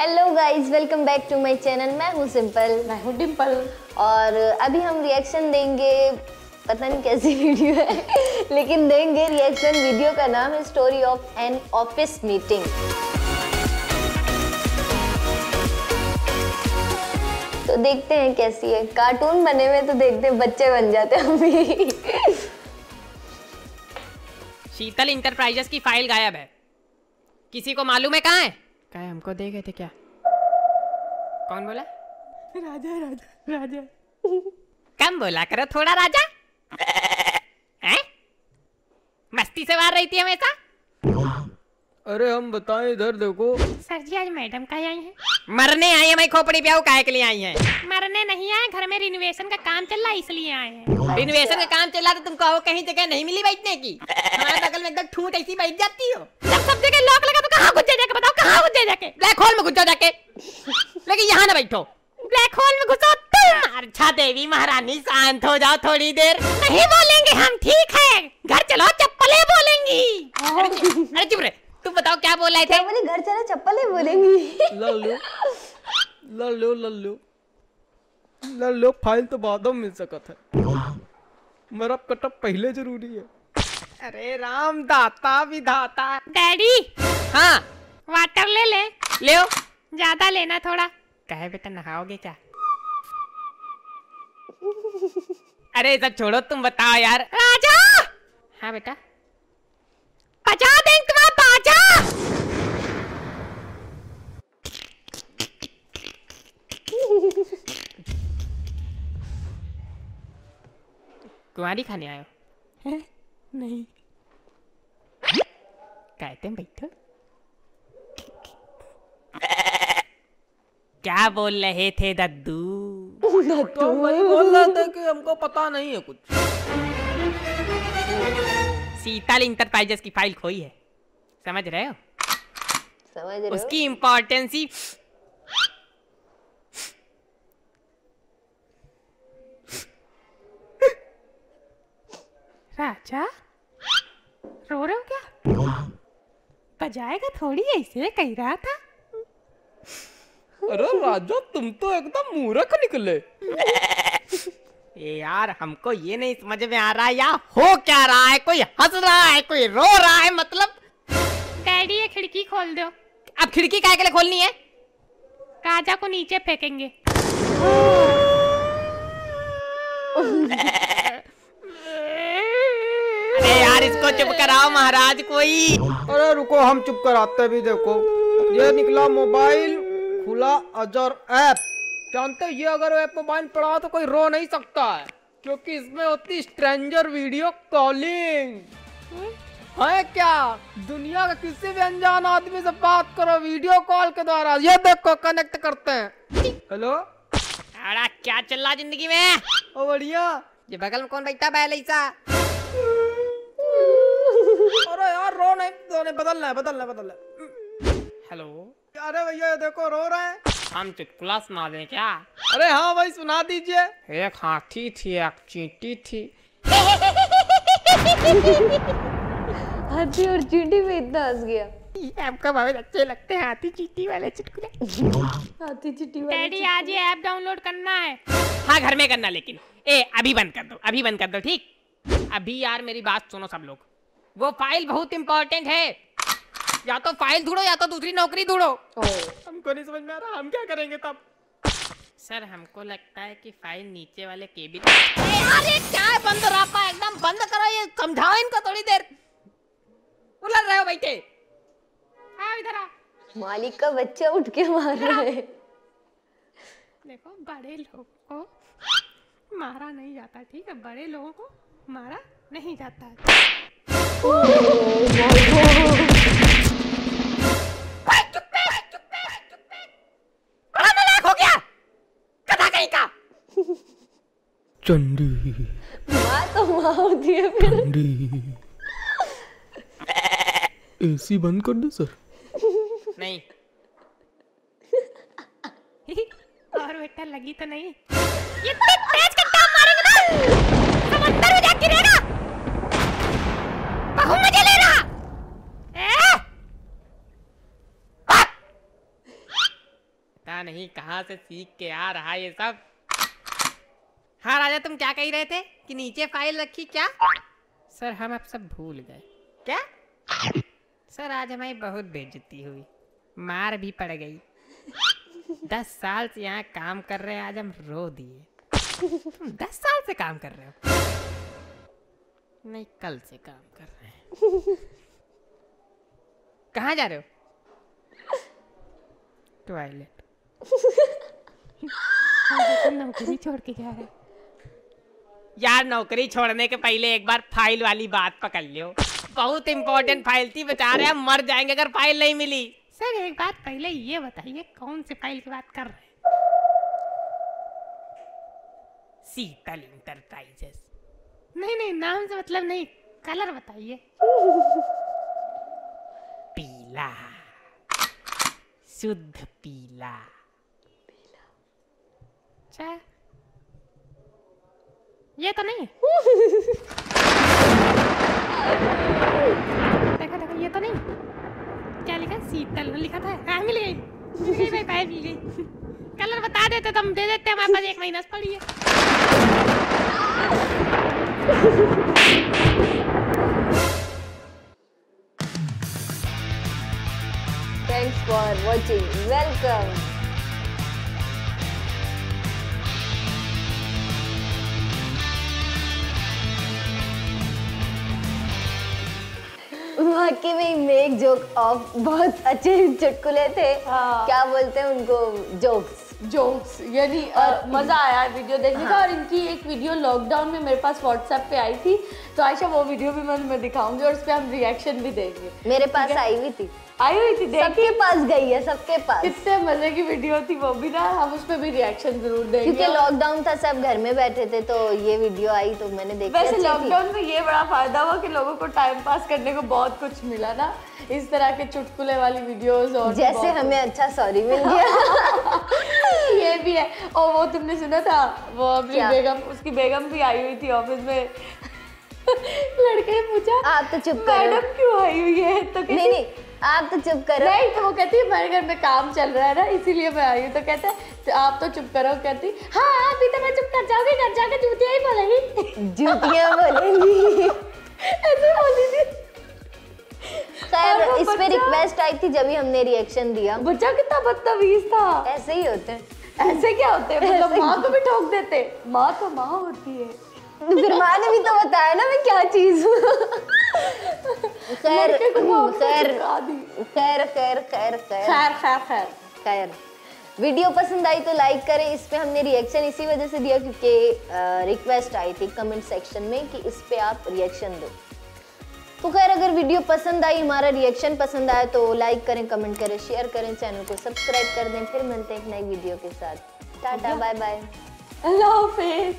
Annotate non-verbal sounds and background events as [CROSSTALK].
Hello guys welcome back to my channel मैं हूँ simple मैं हूँ डिम्पल और अभी हम रिएक्शन देंगे पता नहीं कैसी [LAUGHS] वीडियो है लेकिन देंगे रिएक्शन वीडियो का नाम है story of an office meeting तो देखते हैं कैसी है। कार्टून बने हुए तो देखते हैं बच्चे बन जाते हैं हम भी। शीतल इंटरप्राइजेस की फ़ाइल गायब है। किसी को मालूम है कहाँ है? क्या हमको दे गए थे क्या? कौन बोला? राजा राजा राजा। कम बोला करो थोड़ा राजा। हैं? मस्ती से मार रही थी हमेशा। अरे हम बताएँ इधर देखो। सर जी आज मैडम का आई है? मरने आई है मैं खोपड़ी ब्याह काहे के लिए आई है? मरने नहीं आए घर में रिनोवेशन का काम चल रहा है इसलिए आए हैं। रिनोवेशन का काम चल रहा था तुमको वो कहीं जगह नहीं मिली बैठने की? हमारे बगल में एकदम ठूट ऐसी बैठ जाती हो। जब सब जगह लॉक लगा तो कहाँ घुस जाके बताओ कहाँ घुस जाके? ब्लैक होल में घुस जाओ जाके। लेकिन यहाँ ना बैठो। ब्लैक होल में घुसो तुम अच्छा देवी महारानी शांत हो जाओ थोड़ी देर। नहीं बोलेंगे हम ठीक है। घर चलो चप्पलें बोलेंगी। अरे चुप- अरे चुप रहे। तुम बताओ क्या बोल रहे थे? बोले? घर चला चप्पल बोलेंगी। लल्लू लल्लू लल्लू। लल्लू फ़ाइल तो बाद में मिल सकत है। मेरा कटअप पहले ज़रूरी है। अरे राम दाता विधाता। डैडी? हाँ। वाटर ले ले। ले ज़्यादा लेना थोड़ा। कहे बेटा नहाओगे क्या? अरे सब छोड़ो तुम बताओ यार। राजा! हाँ बेटा। बजा दें तुम्हारा बाजा! कुंवारी खाने आयो नहीं। कहते हैं बैठो। क्या बोल रहे थे दद्दू? तो वही बोल रहा था कि हमको पता नहीं है कुछ। सीताल इंटरप्राइजेस की फ़ाइल खोई है। समझ रहे हो? समझ रहे उसकी इम्पोर्टेंस ही राजा रो रहे हो क्या? बजाएगा थोड़ी ऐसे कह रहा था। अरे राजा तुम तो एकदम मूर्ख निकले। [LAUGHS] ए यार हमको ये नहीं समझ में आ रहा यार हो क्या रहा है? कोई हंस रहा है कोई रो रहा है मतलब? डैडी ये खिड़की खोल दो। अब खिड़की काय के लिए खोलनी है? राजा को नीचे फेंकेंगे। अरे यार इसको चुप कराओ महाराज कोई। अरे रुको हम चुप कराते भी देखो। ये निकला मोबाइल। खुला अजर ऐप। जानते हो, ये अगर ऐप मोबाइल पड़ा तो कोई रो नहीं सकता है क्योंकि इसमें होती स्ट्रेंजर वीडियो कॉलिंग है क्या? दुनिया के किसी भी अनजान आदमी से बात करो वीडियो कॉल के द्वारा। ये देखो कनेक्ट करते हैं। हेलो अरे क्या चल रहा ज़िंदगी में? ओ बढ़िया। ये बगल में कौन बैठा बैल ऐसा अरे यार रो नहीं रो नहीं बदलना है बदलना है बदलना है। हेलो अरे भैया देखो रो रहे हैं। हम चुटकुला सुना दें क्या? अरे हाँ भाई सुना दीजिए। एक हाथी थी एक चींटी थी। हाथी और चींटी पे इतना हंस गया। आपका बहुत अच्छे लगते हैं हाथी चींटी वाले चुटकुले। हाथी चींटी वाली डैडी आज ये ऐप डाउनलोड करना है। हाँ घर में करना लेकिन ए अभी बंद कर दो अभी बंद कर दो ठीक? अभी यार मेरी बात सुनो सब लोग। वो फ़ाइल बहुत इंपॉर्टेंट है। या तो फ़ाइल ढूंढो या तो दूसरी नौकरी ढूंढो। हमको नहीं समझ में आ रहा हम क्या करेंगे तब? सर हमको लगता है कि फ़ाइल नीचे वाले केबिन अरे क्या है? बंद रहा एकदम बंद करो ये समझाओ इनको थोड़ी देर। उलझ रहे हो बैठे। आओ इधर आ। मालिक का बच्चा उठ के मार रहा है। देखो बड़े लोग को मारा नहीं जाता ठीक है? बड़े लोगों को मारा नहीं जाता। चंडी। माँ तो होती है फिर। चंडी। एसी बंद कर दे सर। नहीं। और बेटा लगी तो नहीं। ये इतनी तेज कट्टा मारेंगे ना। समंदर में जा गिरेगा बहु मज़े ले रहा पता नहीं कहाँ से सीख के आ रहा है ये सब। हाँ राजा तुम क्या कह रहे थे? कि नीचे फ़ाइल रखी क्या? सर हम अब सब भूल गए। क्या? सर आज हमारी बहुत बेजती हुई। मार भी पड़ गई। दस साल से यहाँ काम कर रहे हैं आज हम रो दिए। तुम दस साल से काम कर रहे हो? नहीं कल से काम कर रहे हैं। कहाँ जा रहे हो? टॉयलेट [LAUGHS] नौकरी छोड़ के जा रहे हो। यार नौकरी छोड़ने के पहले एक बार फ़ाइल वाली बात पकड़ लियो। बहुत इंपॉर्टेंट फ़ाइल थी बता रहे हम मर जाएँगे अगर फ़ाइल नहीं मिली। सर एक बात पहले ये बताइए कौन सी फ़ाइल की बात कर रहे हैं? शीतल इंटरप्राइजेस नहीं नहीं नाम से मतलब नहीं कलर बताइए। पीला। शुद्ध पीला। अच्छा ये तो नहीं देखो देखो, ये तो नहीं क्या लिखा? शीतल लिखा था हाँ मिल गई मिल मिल गई कलर बता देते तो हम दे देते, हमारे पास एक महीना पड़ी है Thanks for watching. Welcome. वाकई में मेक जोक ऑफ़ बहुत अच्छे चुटकुले थे। हाँ। क्या बोलते हैं उनको? जोक्स जोक्स यानी मज़ा आया वीडियो देखने का। हाँ। और इनकी एक वीडियो लॉकडाउन में मेरे पास व्हाट्सएप पे आई थी। तो आयशा वो वीडियो भी मैं दिखाऊँगी और उस पर हम रिएक्शन भी देंगे। मेरे पास आई हुई थी। आई हुई थी देखी। सबके पास गई है सबके पास। कितने मज़े की वीडियो थी वो भी ना हम उस पर भी रिएक्शन ज़रूर देंगे। क्योंकि लॉकडाउन था सब घर में बैठे थे तो ये वीडियो आई तो मैंने देखी वैसे लॉकडाउन में ये बड़ा फ़ायदा हुआ कि लोगों को टाइम पास करने को बहुत कुछ मिला ना इस तरह के चुटकुले वाली वीडियोस और जैसे हमें अच्छा सॉरी मिल गया। [LAUGHS] ये भी है। और वो तुमने सुना था वो अपनी बेगम उसकी बेगम भी आई हुई थी ऑफ़िस में। [LAUGHS] लड़के ने पूछा आप तो चुप मैडम क्यों आई हुई है? तो नहीं नहीं आप तो चुप करो। नहीं तो वो कहती है मेरे घर में काम चल रहा है ना इसीलिए मैं आई हूँ। तो कहता है "तो आप तो चुप करो कहती हाँ अभी तो मैं चुप कर जाऊँगी घर जाके जूतियाँ ही बोलेगी। जूतियाँ [LAUGHS] बोलेंगी। ऐसे बोली थी। खैर इस पे रिक्वेस्ट आई थी जब भी हमने रिएक्शन दिया। बच्चा कितना बदतमीज था। ऐसे ही होते हैं। ऐसे क्या होते हैं? मतलब माँ को भी ठोक देते। माँ तो माँ होती है। फिर माँ ने भी तो बताया ना मैं क्या चीज़ हूँ। खैर खैर। खैर खैर खैर खैर खैर खैर खैर वीडियो पसंद आई तो लाइक करें इस पे हमने रिएक्शन इसी वजह से दिया क्योंकि रिक्वेस्ट आई थी कमेंट सेक्शन में कि इस पे आप रिएक्शन दो। तो खैर अगर वीडियो पसंद आई हमारा रिएक्शन पसंद आया तो लाइक करें कमेंट करें शेयर करें चैनल को सब्सक्राइब कर दें फिर मिलते हैं एक नई वीडियो के साथ। टाटा बाय बाय अल्लाह हाफिज